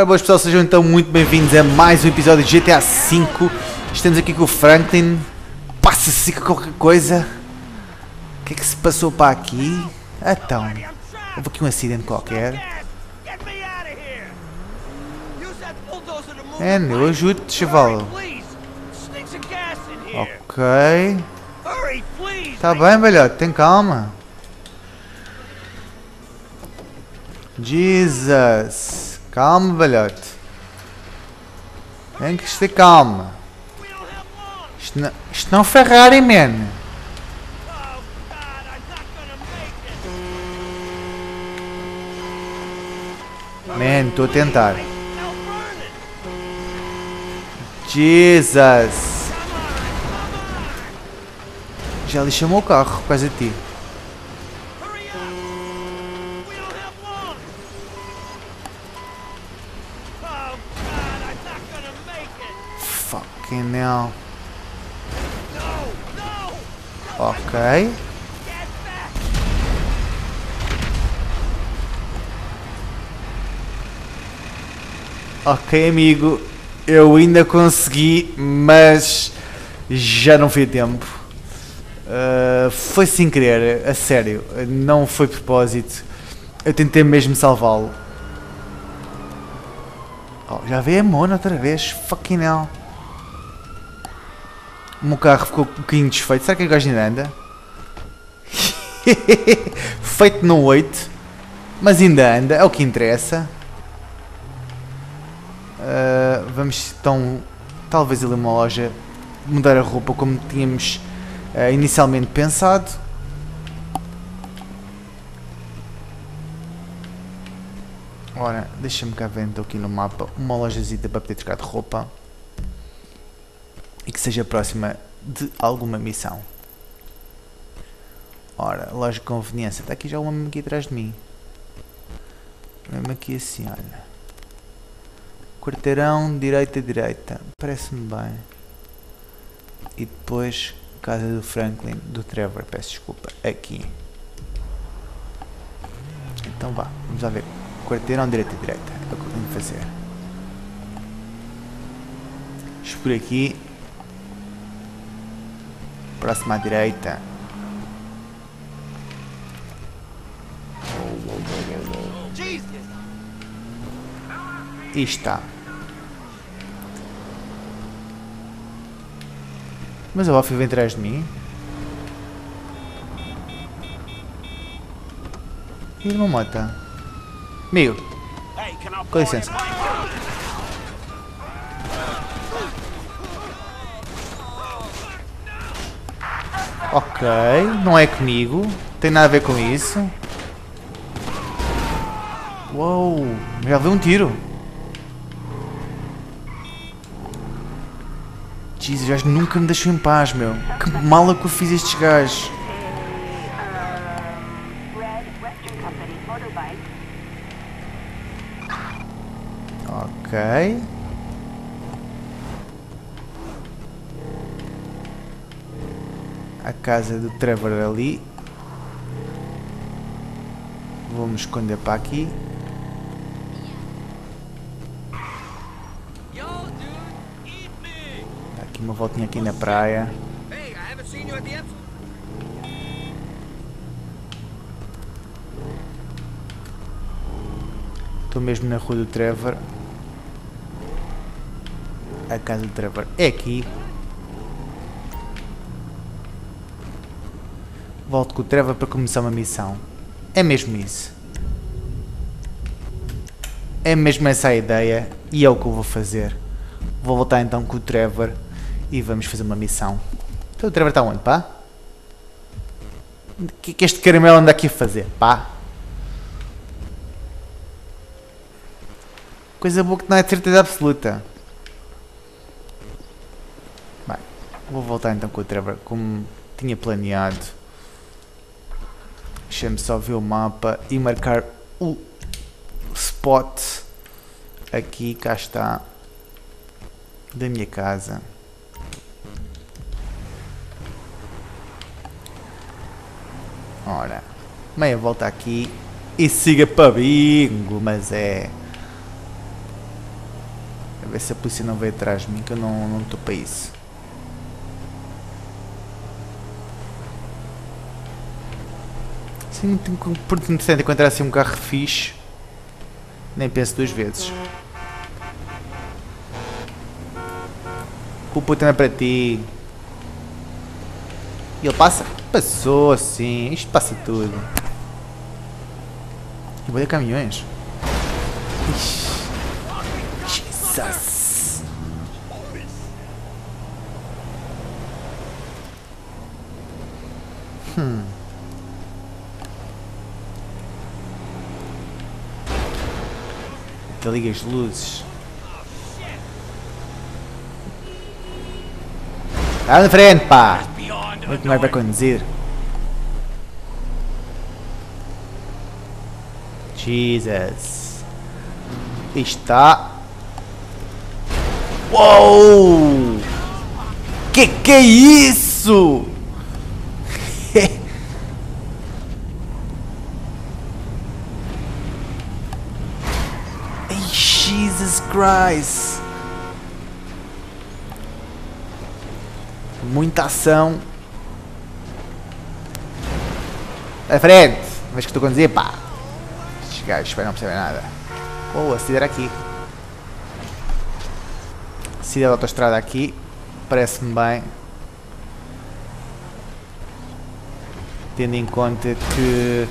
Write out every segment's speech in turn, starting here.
Ora, boas pessoal, sejam então muito bem-vindos a mais um episódio de GTA V. Estamos aqui com o Franklin. Passa-se qualquer coisa. O que é que se passou para aqui? Então, houve aqui um acidente qualquer. É, eu ajudo-te, chaval. Ok. Tá bem, velhote, tem calma. Jesus. Calma, velhote. Tem que ter calma. Isto não, isto não é Ferrari, man. Man, estou a tentar. Jesus. Já lhe chamou o carro por causa de ti. Hell. Ok. Ok, amigo. Eu ainda consegui, mas já não foi a tempo. Uh, foi sem querer, a sério. Não foi propósito. Eu tentei mesmo salvá-lo. Oh, já veio a Mona outra vez. Fucking hell. O meu carro ficou um bocadinho desfeito. Será que o gajo ainda anda? Feito no 8. Mas ainda anda. É o que interessa. Uh, vamos então, talvez ali uma loja, mudar a roupa como tínhamos uh, inicialmente pensado. Ora, deixa-me cá ver então aqui no mapa uma lojazita para poder trocar de roupa e que seja próxima de alguma missão. Ora, loja de conveniência, está aqui já uma aqui atrás de mim. Mesmo aqui assim, olha. Quarteirão, direita, direita. Parece-me bem. E depois, casa do Franklin, do Trevor, peço desculpa, aqui. Então vá, vamos lá ver. Quarteirão, direita, direita. É o que eu tenho de fazer. Por aqui. Próxima à direita. Está. Mas a Buffy vem atrás de mim. E ele me mata. Amigo. Com licença. Ok, não é comigo. Tem nada a ver com isso. Uou, já veio um tiro. Jesus, gajo nunca me deixou em paz, meu. Que mala que eu fiz estes gajos. Ok. Casa do Trevor ali. Vou me esconder para aqui. Aqui uma voltinha aqui na praia. Estou mesmo na rua do Trevor. A casa do Trevor é aqui. Volto com o Trevor para começar uma missão. É mesmo isso. É mesmo essa a ideia e é o que eu vou fazer. Vou voltar então com o Trevor e vamos fazer uma missão. Então o Trevor está onde, pá? O que, que este caramelo anda aqui a fazer, pá? Coisa boa que não é de certeza absoluta. Bem, vou voltar então com o Trevor como tinha planeado. Deixa-me só ver o mapa e marcar o spot. Aqui, cá está. Da minha casa. Ora, meia volta aqui e siga para bingo, mas é... ver se a polícia não veio atrás de mim, que eu não estou para isso. Sim, muito interessante encontrar assim um carro fixe. Nem penso duas vezes. O puto não é para ti. E ele passa? Passou assim. Isto passa tudo. E vou de caminhões. Jesus. Hum. Liga as luzes. Vai na frente, pá! Muito mais vai conduzir. Jesus. Está. Uou! Que que é isso? Jesus Christ! Muita ação. A frente! Vês que estou a conduzir? Pá! Estes gajos não percebem nada. Oh, a cidade aqui. Cidade da autostrada aqui. Parece-me bem. Tendo em conta que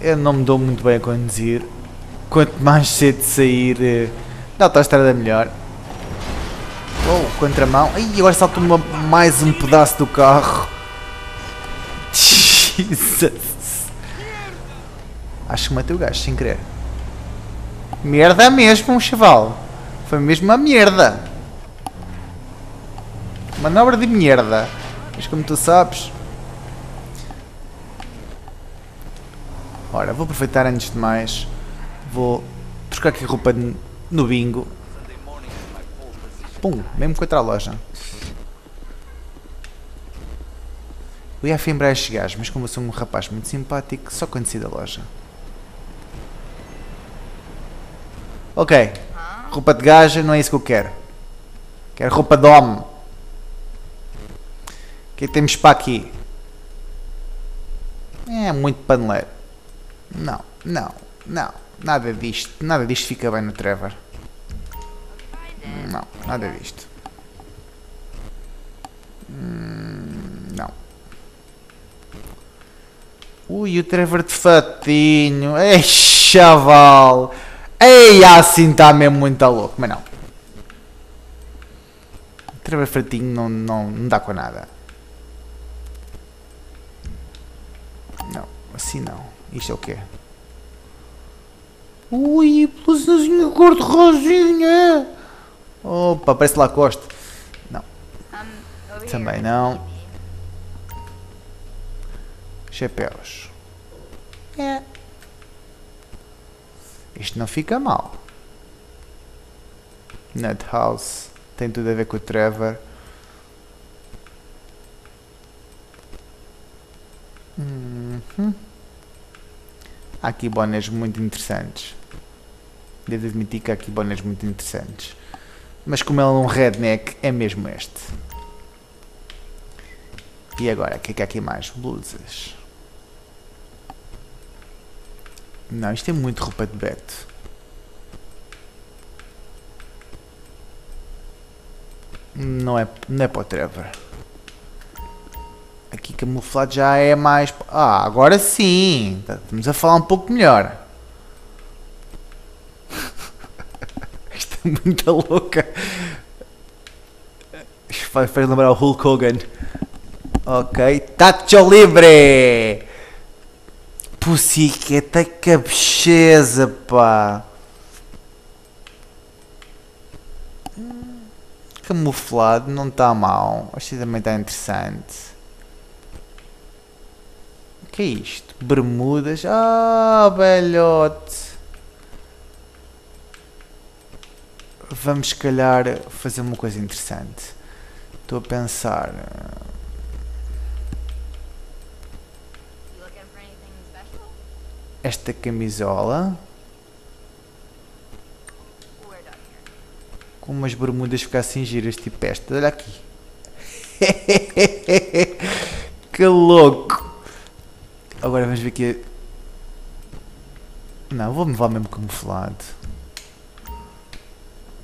eu não me dou muito bem a conduzir. Quanto mais cedo sair uh, da autostrada melhor. Oh, contramão. Ai, agora saltou mais um pedaço do carro. Jesus. Acho que matei o gajo sem querer. Merda mesmo, chaval. Foi mesmo uma merda. Manobra de merda. Mas como tu sabes. Ora, vou aproveitar antes de mais. Vou trocar aqui roupa no bingo. Pum, mesmo contra a loja. Eu ia afembrar estes gajos, mas como eu sou um rapaz muito simpático, só conheci da loja. Ok. Roupa de gaja não é isso que eu quero. Quero roupa de homem. O que é que temos para aqui? É muito paneleiro. Não, não, não. Nada disto, nada disto fica bem no Trevor. Não, nada disto. Hum, não. Ui, o Trevor de fatinho. Ei, chaval. Ei, assim está mesmo muito louco. Mas não. Trevor fatinho não, não, não dá com nada. Não, assim não. Isto é o quê? Ui, blusazinha cor-de-rosinha. Opa, parece Lacoste. Não. Também não. Chapéus. É. Isto não fica mal. Nut House. Tem tudo a ver com o Trevor. Uhum. Há aqui bonés muito interessantes. Devo admitir que há aqui bonés muito interessantes. Mas como é um redneck, é mesmo este. E agora, o que é que há aqui mais? Blusas. Não, isto é muito roupa de Beto. Não é, não é para o Trevor. Aqui camuflado já é mais... Ah, agora sim! Estamos a falar um pouco melhor. muito louca. Faz, faz lembrar o Hulk Hogan. Ok. Tacho livre! Pussycat, cabeça, pá. Camuflado, não está mal. Acho que também está interessante. O que é isto? Bermudas? Ah, velhote. Vamos se calhar fazer uma coisa interessante. Estou a pensar. Esta camisola. umas bermudas ficassem giras, tipo esta. Olha aqui. que louco! Agora vamos ver aqui. Não, vou-me levar mesmo camuflado.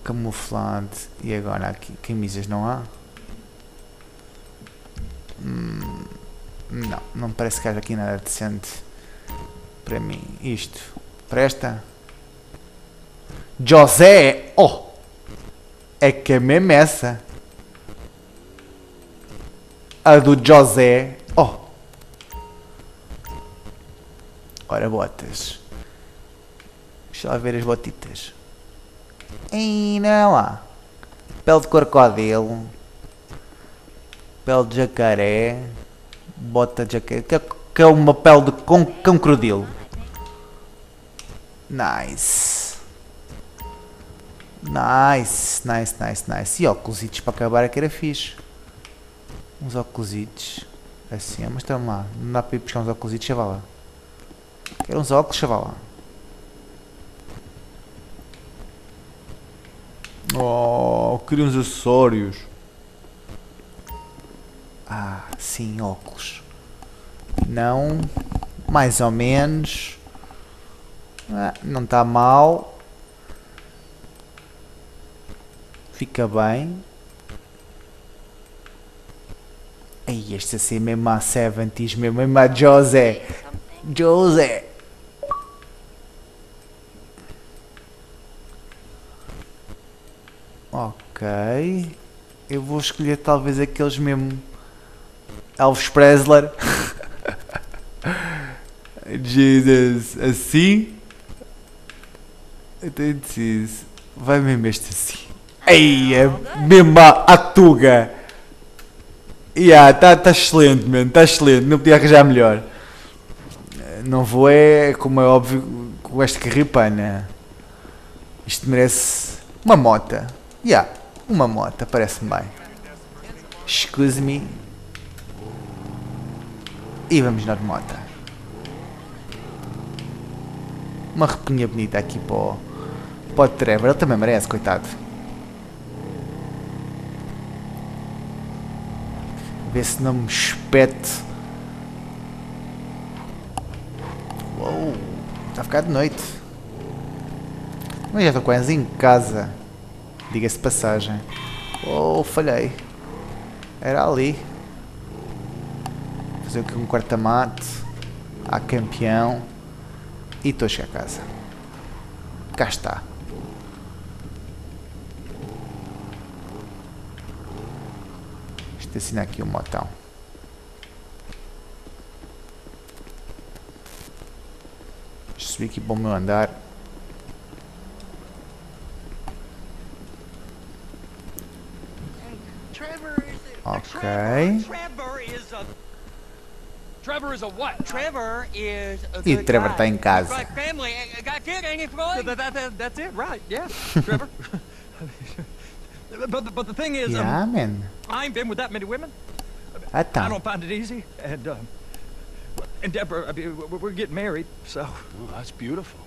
Camuflado. E agora aqui, camisas não há? Hum, não, não parece que haja aqui nada decente para mim. Isto. Presta? José! Oh! É que é mesmo essa. A do José. Oh! Ora, botas. Deixa lá ver as botitas. E não há. Pele de crocodilo. Pele de jacaré. Bota de jacaré. Que, que é uma pele de com, crocodilo. Nice. Nice, nice, nice, nice. E óculos para acabar é que era fixe. Uns óculos assim, mas estamos lá. Não dá para ir buscar uns óculos, chavala. Quero uns óculos, chavala. Oh, queria uns acessórios. Ah, sim, óculos. Não, mais ou menos. Ah, não está mal. Fica bem. Aí, este assim mesmo a 70s, mesmo, mesmo a José. José. Ok. Eu vou escolher talvez aqueles mesmo. Elvis Presler. Jesus. Assim. Eu estou indeciso. Vai mesmo este assim. Ei, é mesmo a, tuga. Yeah, tá, tá excelente, mano, tá excelente, não podia arranjar melhor. Não vou é, como é óbvio, com esta carripana. Isto merece uma mota. Yeah, uma mota, parece-me bem. Excuse me. E vamos na mota. Uma repinha bonita aqui para o, para o Trevor, ele também merece, coitado. Ver se não me espete. Uou, está a ficar de noite. Mas já estou quase em casa. Diga-se passagem. Oh, falhei. Era ali. Fazer aqui um quarta-mate. A campeão. E estou a chegar a casa. Cá está. assinar aqui o motão. Deixa eu subir aqui para o meu andar. It, Floyd? That's it, right? Yeah, Trevor. But, but the thing is, yeah, um, man. I ain't been with that many women. I don't find it easy, and uh, and Deborah, I mean, we're getting married, so. Oh, that's beautiful.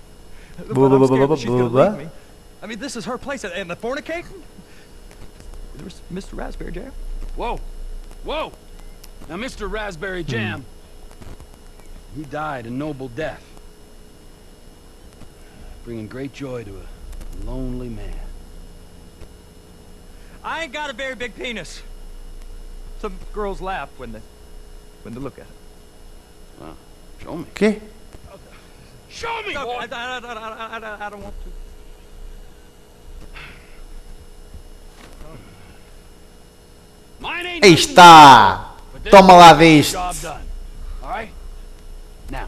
But I'm scared she's gonna leave me. I mean, this is her place, and the fornicating. There's Mr. Raspberry Jam. Whoa, whoa! Now, Mr. Raspberry Jam, hmm. he died a noble death, bringing great joy to a lonely man. I ain't got a very big penis. Some girls laugh when they when they look at it. Well, show me. Okay. Show me, boy. I, I, I, I, I don't want to. Aí está! Toma lá? Now,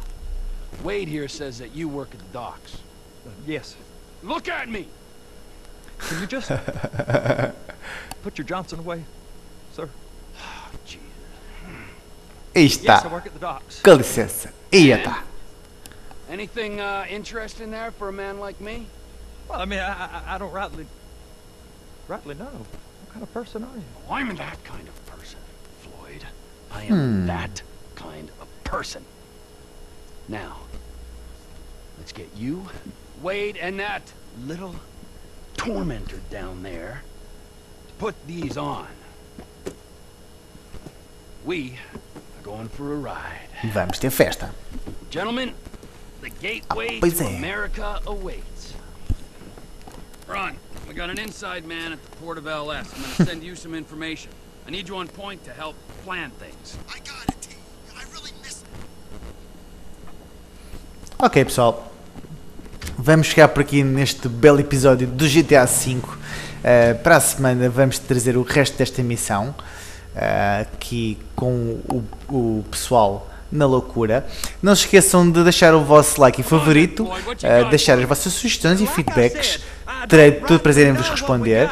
Wade here says that you work at the docks. Yes. Look at me! Can you just put your Johnson away, sir? Oh, Está. Yes, I work at the docks. Com licença. Ia tá. Anything uh, interesting there for a man like me? Well, I mean, I, I, I don't rightly, rightly know. What kind of person are you? Oh, I'm that kind of person, Floyd. I am hmm. that kind of person. Now, let's get you, Wade, and that little tormentor down there to put these on. We are going for a ride. Vamos ter festa. Gentlemen, the gateway pois to é. America awaits. Ron, we got an inside man at the port of LS. I'm gonna send you some information. I need you on point to help plan things. I got it, T. I really missed Ok, pessoal. Vamos chegar por aqui neste belo episódio do GTA V. Uh, para a semana vamos trazer o resto desta missão uh, aqui com o, o pessoal na loucura. Não se esqueçam de deixar o vosso like e favorito, uh, deixar as vossas sugestões e feedbacks. Terei todo prazer em vos responder.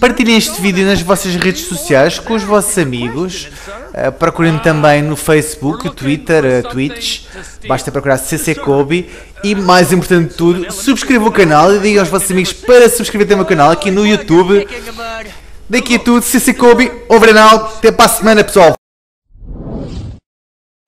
Partilhem este vídeo nas vossas redes sociais com os vossos amigos. Uh, Procurem-me também no Facebook, Twitter, uh, Twitch. Basta procurar CC Kobe. E mais importante de tudo, subscrevam o canal e digam aos vossos amigos para subscrever também o canal aqui no YouTube. Daqui é tudo, CC Kobe, over and out. Até para a semana, pessoal.